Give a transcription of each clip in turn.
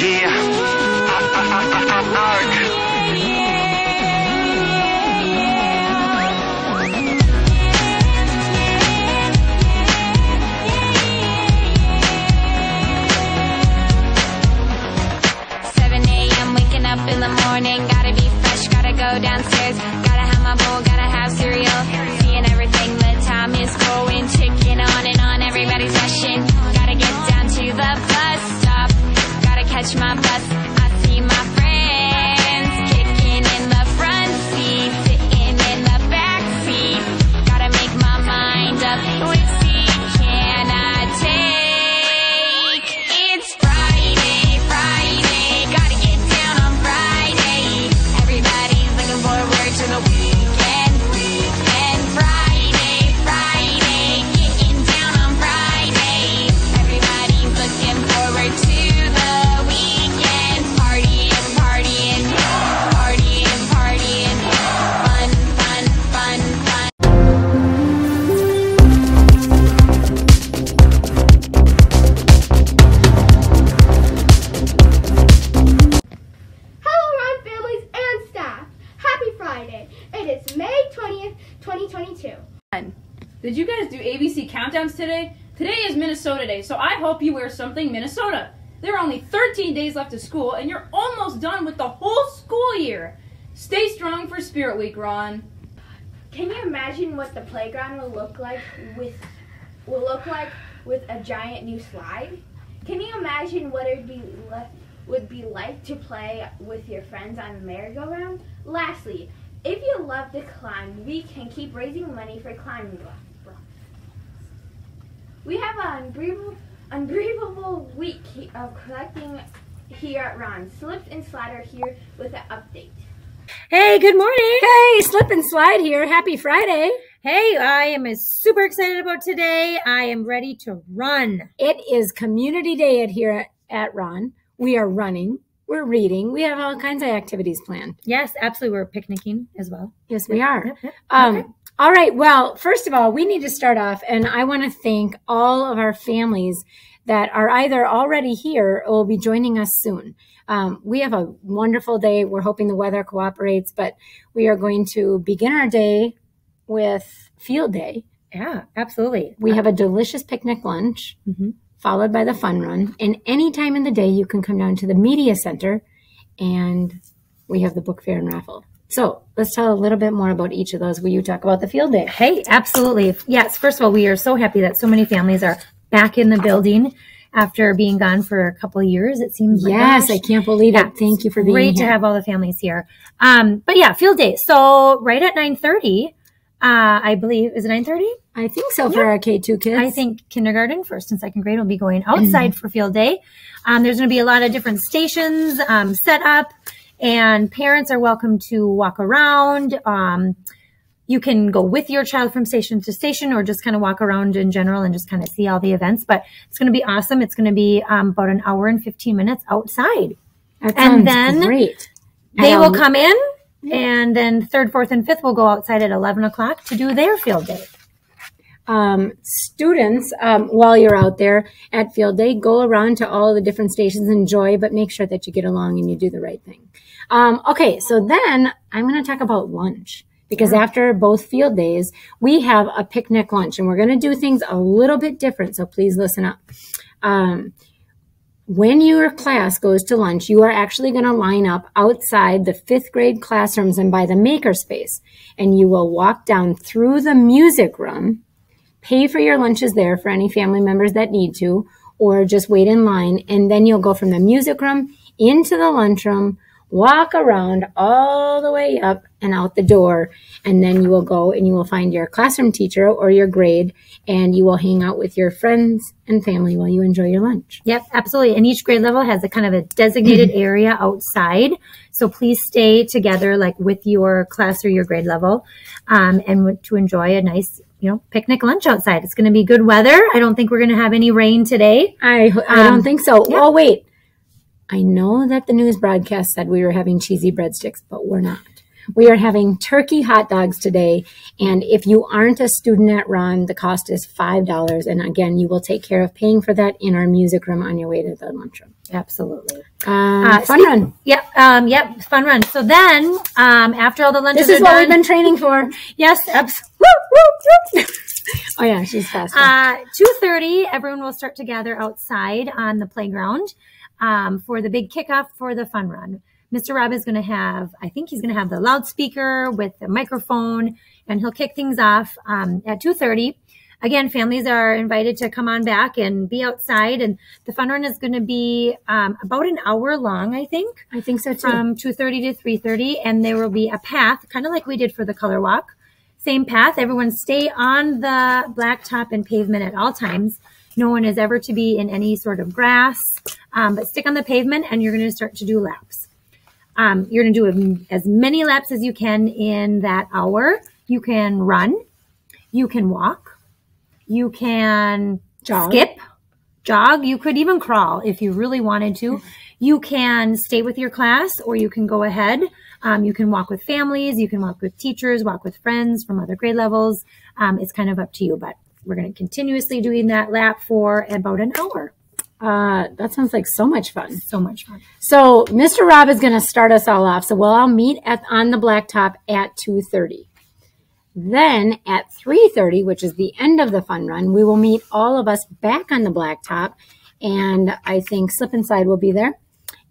Yeah. Catch my bus. Minnesota Day, so I hope you wear something Minnesota. There are only 13 days left of school, and you're almost done with the whole school year. Stay strong for Spirit Week, Rahn. Can you imagine what the playground will look like with will look like with a giant new slide? Can you imagine what it'd be would be like to play with your friends on the merry-go-round? Lastly, if you love to climb, we can keep raising money for climbing. We have an unbelievable, unbelievable week of collecting here at Rahn. Slip and Slide are here with an update. Hey, good morning. Hey, slip and slide here. Happy Friday. Hey, I am super excited about today. I am ready to run. It is community day at here at, at Rahn. We are running. We're reading. We have all kinds of activities planned. Yes, absolutely. We're picnicking as well. Yes, we are. Yep, yep. Um, Okay. All right. Well, first of all, we need to start off, and I want to thank all of our families that are either already here or will be joining us soon. Um, we have a wonderful day. We're hoping the weather cooperates, but we are going to begin our day with field day. Yeah, absolutely. We have a delicious picnic lunch, Mhm. followed by the fun run. And any time in the day, you can come down to the media center, and we have the book fair and raffle. So let's tell a little bit more about each of those. Will you talk about the field day? Hey, absolutely. Yes, first of all, we are so happy that so many families are back in the building after being gone for a couple of years. It seems like Yes, gosh. I can't believe Yeah, it. Thank you for being great here. to have all the families here. Um, but yeah, field day. So right at nine thirty, uh, I believe is it nine thirty? I think so for our K two kids. I think kindergarten, first and second grade will be going outside for field day. Um, there's going to be a lot of different stations um, set up, and parents are welcome to walk around. Um, you can go with your child from station to station, or just kind of walk around in general and just kind of see all the events. But it's going to be awesome. It's going to be um, about an hour and 15 minutes outside. That and then great. They will um, come in, and then third, fourth, and fifth will go outside at 11 o'clock to do their field day. Um, students, um, while you're out there at field day, go around to all the different stations, and enjoy, but make sure that you get along and you do the right thing. Um, okay, so then I'm going to talk about lunch because after both field days, we have a picnic lunch and we're going to do things a little bit different. So please listen up. Um, when your class goes to lunch, you are actually going to line up outside the fifth grade classrooms and by the makerspace. And you will walk down through the music room pay for your lunches there for any family members that need to, or just wait in line. And then you'll go from the music room into the lunchroom, walk around all the way up and out the door. And then you will go and you will find your classroom teacher or your grade, and you will hang out with your friends and family while you enjoy your lunch. Yep, absolutely. And each grade level has a kind of a designated area outside. So please stay together, like with your class or your grade level, um, and to enjoy a nice, you know, picnic lunch outside. It's going to be good weather. I don't think we're going to have any rain today. I, I Um, don't think so. yeah. Oh, wait. I know that the news broadcast said we were having cheesy breadsticks, but we're not. We are having turkey hot dogs today. And if you aren't a student at Rahn, the cost is $5. And again, you will take care of paying for that in our music room on your way to the lunchroom. Absolutely. Um, Uh, fun run. Yep. Um, yep. Fun run. So then, um, after all the lunches This is what done, we've been training for. yes, absolutely. Oh, yeah, she's faster. Uh, two thirty, everyone will start to gather outside on the playground um, for the big kickoff for the fun run. Mr. Rob is going to have, I think he's going to have the loudspeaker with the microphone, and he'll kick things off um, at two thirty. Again, families are invited to come on back and be outside, and the fun run is going to be um, about an hour long, I think I think so too. from 2.30 to 3.30 and there will be a path kind of like we did for the color walk same path everyone stay on the blacktop and pavement at all times no one is ever to be in any sort of grass um, but stick on the pavement and you're going to start to do laps um, you're going to do as many laps as you can in that hour you can run you can walk you can Jog. skip, jog. You could even crawl if you really wanted to. You can stay with your class or you can go ahead. Um, you can walk with families. You can walk with teachers, walk with friends from other grade levels. Um, it's kind of up to you, but we're going to continuously doing that lap for about an hour. Uh, that sounds like so much fun. So much fun. So Mr. Rob is going to start us all off. So we'll all meet at on the blacktop at 2:30. Then at 3:30, which is the end of the fun run, we will meet all of us back on the blacktop, and I think Slip and Slide will be there,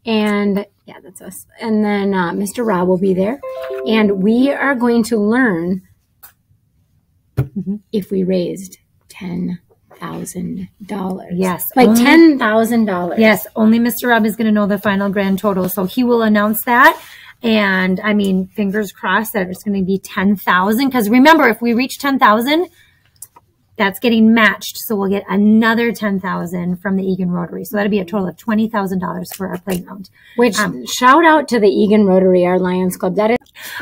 and yeah, that's us. And then uh, Mr. Rob will be there, and we are going to learn if we raised ten thousand dollars. Yes. like only- ten thousand dollars. Yes, only Mr. Rob is going to know the final grand total. So he will announce that. And I mean, fingers crossed that it's going to be 10,000. Because remember, if we reach 10,000, that's getting matched. So we'll get another 10,000 from the Eagan Rotary. So that'll be a total of $20,000 for our playground. Which shout out to the Eagan Rotary, our Lions Club. That is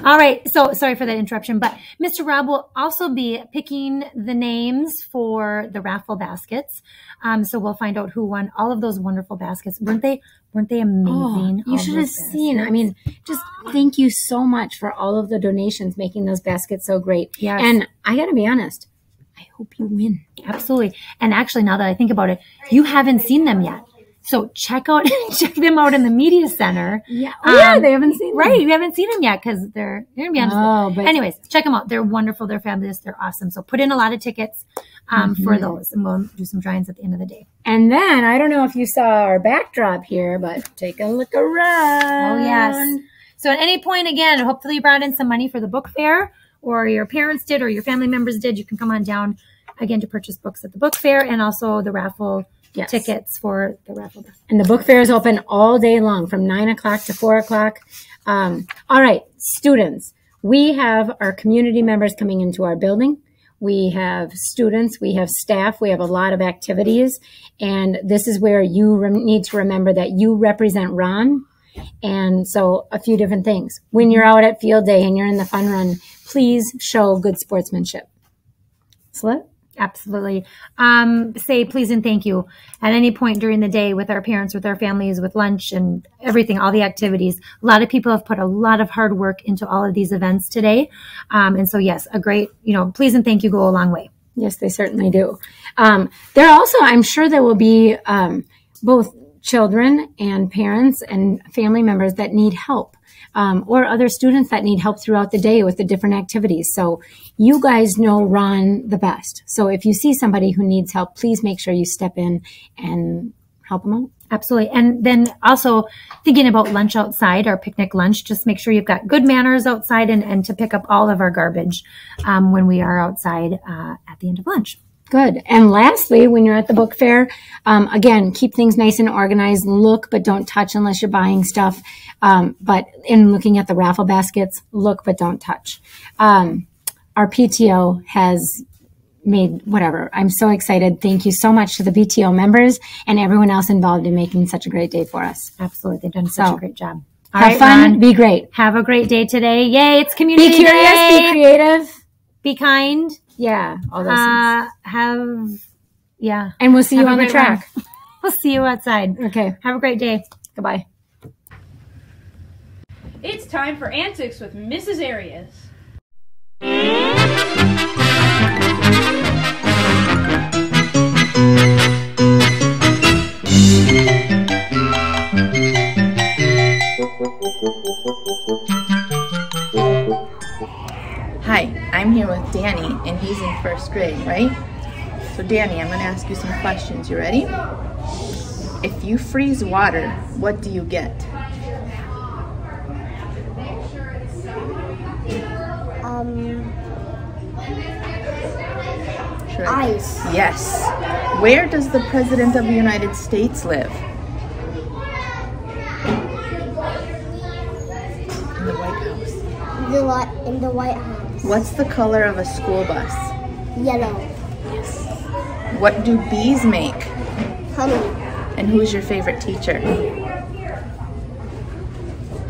All right. So sorry for that interruption, but Mr. Rob will also be picking the names for the raffle baskets. Um, so we'll find out who won all of those wonderful baskets. Weren't they? Weren't they amazing? you should have those seen. I mean, just thank you so much for all of the donations, making those baskets so great. Yes. And I got to be honest, I hope you win. Absolutely. And actually, now that I think about it, you haven't seen them yet. So check out check them out in the media center. Yeah. Oh, yeah, Um, they haven't seen them. Right, you haven't seen them yet because they're they're gonna be on. Oh, but Anyways, check them out. They're wonderful. They're fabulous. They're awesome. So put in a lot of tickets um, Mm-hmm. for those, and we'll do some drawings at the end of the day. and then I don't know if you saw our backdrop here, but take a look around. Oh yes. So at any point, again, hopefully you brought in some money for the book fair, or your parents did, or your family members did. You can come on down again to purchase books at the book fair, and also the raffle Yes. tickets for the raffle. And the book fair is open all day long from nine o'clock to four o'clock. Um, all right, students, we have our community members coming into our building. We have students, we have staff, we have a lot of activities. And this is where you need to remember that you represent Rahn. And so a few different things. When you're out at field day and you're in the fun run, please show good sportsmanship. Slip? Absolutely. Um, say please and thank you at any point during the day with our parents, with our families, with lunch and everything, all the activities. A lot of people have put a lot of hard work into all of these events today. Um, and so, yes, a great, you know, please and thank you go a long way. Yes, they certainly do. Um, there also, I'm sure there will be um, both children and parents and family members that need help. Um, or other students that need help throughout the day with the different activities. So you guys know Rahn the best. So if you see somebody who needs help, please make sure you step in and help them out. Absolutely. And then also thinking about lunch outside, our picnic lunch, just make sure you've got good manners outside and, and to pick up all of our garbage um, when we are outside uh, at the end of lunch. Good. And lastly, when you're at the book fair, um, again, keep things nice and organized. Look, but don't touch unless you're buying stuff. Um, but in looking at the raffle baskets, look, but don't touch. Um, our PTO has made whatever. I'm so excited. Thank you so much to the PTO members and everyone else involved in making such a great day for us. Absolutely. They've done such So, a great job. All Have right, fun. Rahn, Be great. have a great day today. Yay, it's community Be curious. day. Be creative. Be kind. Yeah. All those things. Uh, have, yeah. And we'll see you have a on the great track. We'll see you outside. Okay. Have a great day. Goodbye. It's time for Antics with Mrs. Arias. Hi, I'm here with Danny, and he's in first grade, right? So, Danny, I'm going to ask you some questions. You ready? If you freeze water, what do you get? Um, Should I- ice. Yes. Where does the President of the United States live? In the White House. The li- in the White House. What's the color of a school bus? Yellow. Yes. What do bees make? Honey. And who's your favorite teacher?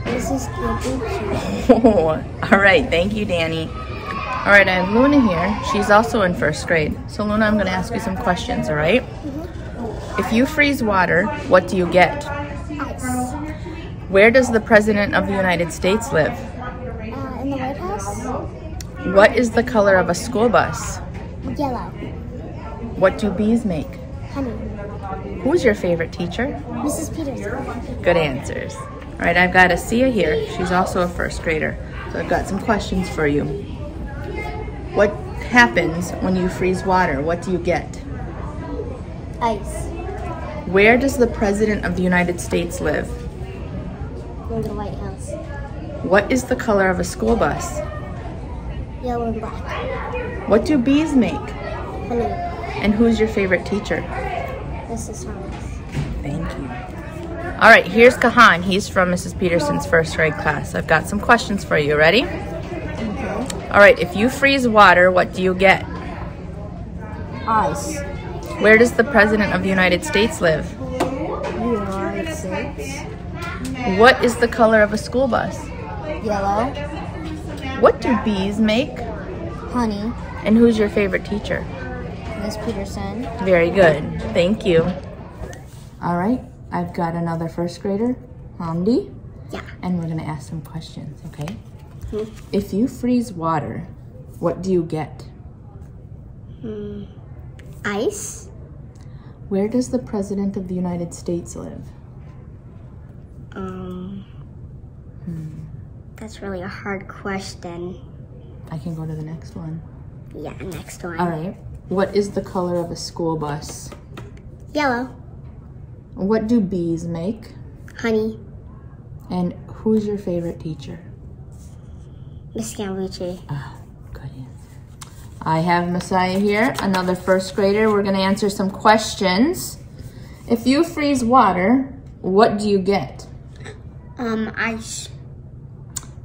This is Yabuki. Oh, all right. Thank you, Danny. All right, I have Luna here. She's also in first grade. So, Luna, I'm going to ask you some questions, all right? Mm-hmm. If you freeze water, what do you get? Ice. Where does the President of the United States live? Uh, in the White House. What is the color of a school bus? Yellow. What do bees make? Honey. Who's your favorite teacher? Mrs. Peterson. Good answers. All right, I've got Asia here. She's also a first grader. So I've got some questions for you. What happens when you freeze water? What do you get? Ice. Where does the President of the United States live? In the White House. What is the color of a school bus? Yellow and black. What do bees make? Honey. And who's your favorite teacher? Mrs. Thomas. Thank you. All right, here's Kahan. He's from Mrs. Peterson's first grade class. I've got some questions for you. Ready? Okay. All right, if you freeze water, what do you get? Ice. Where does the President of the United States live? United States. What is the color of a school bus? Yellow. What do bees make? Honey. And who's your favorite teacher? Miss Peterson. Very good. Thank you. All right, I've got another first grader, Hamdi. Yeah. And we're going to ask some questions, okay? Hmm. If you freeze water, what do you get? Hmm. Ice. Where does the President of the United States live? Um. That's really a hard question. I can go to the next one. Yeah, next one. All right. What is the color of a school bus? Yellow. What do bees make? Honey. And who's your favorite teacher? Miss Gambucci. Oh, good answer. I have Messiah here, another first grader. We're going to answer some questions. If you freeze water, what do you get? Um, ice.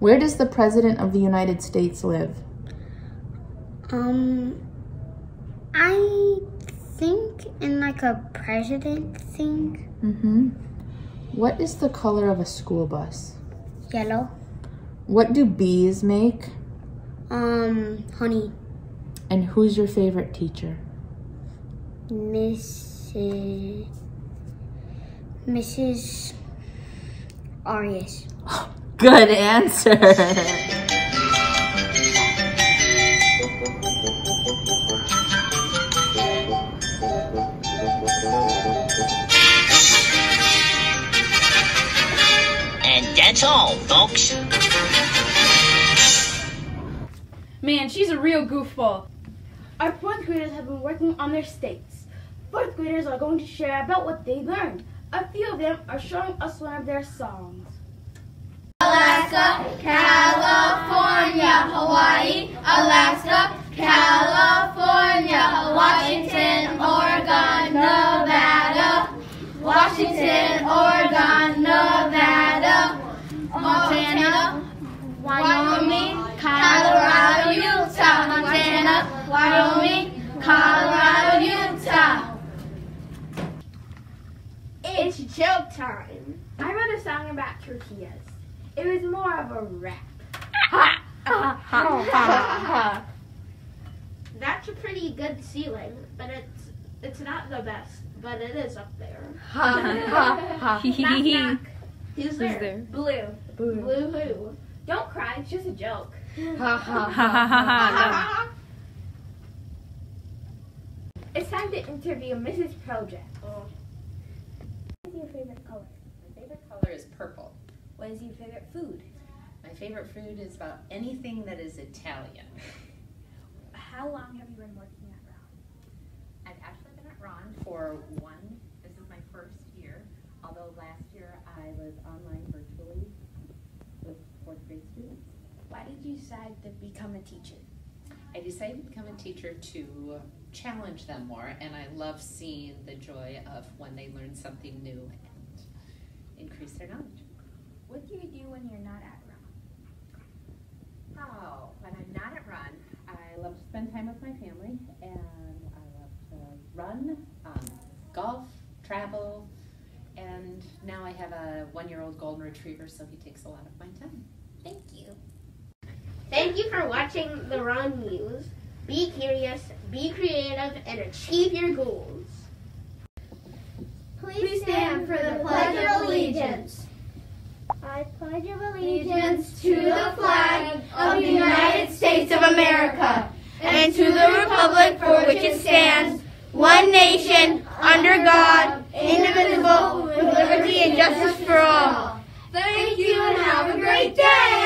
Where does the President of the United States live? Um, I think in like a president thing. Mm-hmm. What is the color of a school bus? Yellow. What do bees make? Um, honey. And who's your favorite teacher? Mrs. Mrs. Arias. Good answer. And that's all, folks. Man, she's a real goofball. Our fourth graders have been working on their states. Fourth graders are going to share about what they learned. A few of them are showing us one of their songs. Alaska, California, Hawaii, Alaska, California, Washington, Oregon, Nevada, Washington, Oregon, Nevada, Montana, Wyoming, Colorado, Utah, Montana, Wyoming, Colorado, Utah. It's joke time. I wrote a song about tortillas. It was more of a rap. That's a pretty good ceiling, but it's it's not the best, but it is up there. knock, knock. Who's there? Blue. Blue who? Don't cry. It's just a joke. Ha ha ha ha. It's time to interview Mrs. Project. Oh. What is your favorite color? My favorite color is purple. What is your favorite food? My favorite food is about anything that is Italian. How long have you been working at Brown? I've actually been at Rahn for one, this is my first year, although last year I was online virtually with fourth grade students. Why did you decide to become a teacher? I decided to become a teacher to challenge them more, and I love seeing the joy of when they learn something new and increase their knowledge. What do you do when you're not at Brown? Oh, when I'm not at Run, I love to spend time with my family, and I love to run, um, golf, travel, and now I have a one-year-old golden retriever, so he takes a lot of my time. Thank you. Thank you for watching the Rahn News. Be curious, be creative, and achieve your goals. Please stand for the Pledge of Allegiance. I pledge allegiance to the flag of the United States of America and to the republic for which it stands, one nation, under God, indivisible, with liberty and justice for all. Thank you and have a great day.